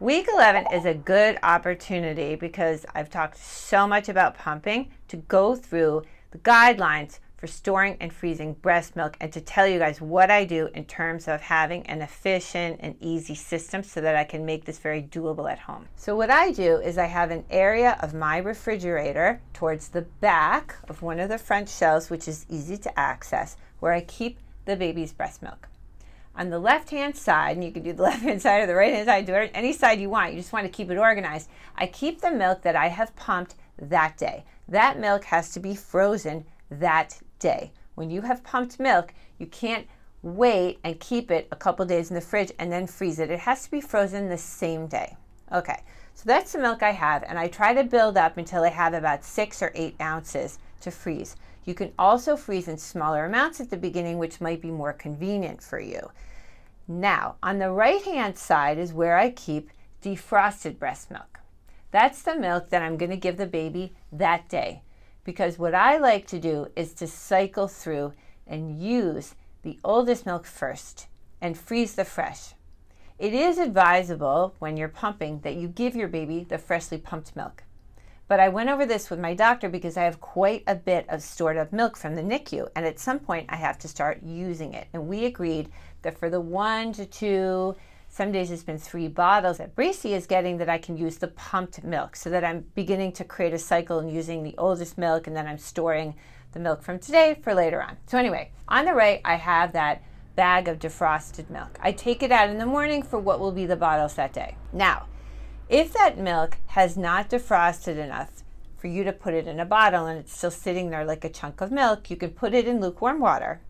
Week 11 is a good opportunity because I've talked so much about pumping to go through the guidelines for storing and freezing breast milk and to tell you guys what I do in terms of having an efficient and easy system so that I can make this very doable at home. So what I do is I have an area of my refrigerator towards the back of one of the front shelves which is easy to access where I keep the baby's breast milk on the left hand side, and you can do the left hand side or the right hand side, do it any side you want. You just want to keep it organized. I keep the milk that I have pumped that day. That milk has to be frozen that day. When you have pumped milk, you can't wait and keep it a couple days in the fridge and then freeze it. It has to be frozen the same day. Okay, so that's the milk I have, and I try to build up until I have about six or eight ounces to freeze. You can also freeze in smaller amounts at the beginning, which might be more convenient for you. Now, on the right hand side is where I keep defrosted breast milk. That's the milk that I'm going to give the baby that day. Because what I like to do is to cycle through and use the oldest milk first and freeze the fresh. It is advisable when you're pumping that you give your baby the freshly pumped milk. But I went over this with my doctor because I have quite a bit of stored up milk from the NICU, and at some point I have to start using it. And we agreed that for the one to two, some days it's been three bottles that Bracy is getting, that I can use the pumped milk so that I'm beginning to create a cycle and using the oldest milk, and then I'm storing the milk from today for later on. So, anyway, on the right, I have that bag of defrosted milk. I take it out in the morning for what will be the bottles that day. Now, if that milk has not defrosted enough for you to put it in a bottle and it's still sitting there like a chunk of milk, you can put it in lukewarm water.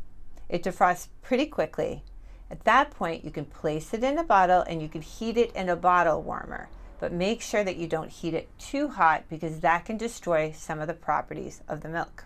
It defrosts pretty quickly. At that point, you can place it in a bottle and you can heat it in a bottle warmer. But make sure that you don't heat it too hot because that can destroy some of the properties of the milk.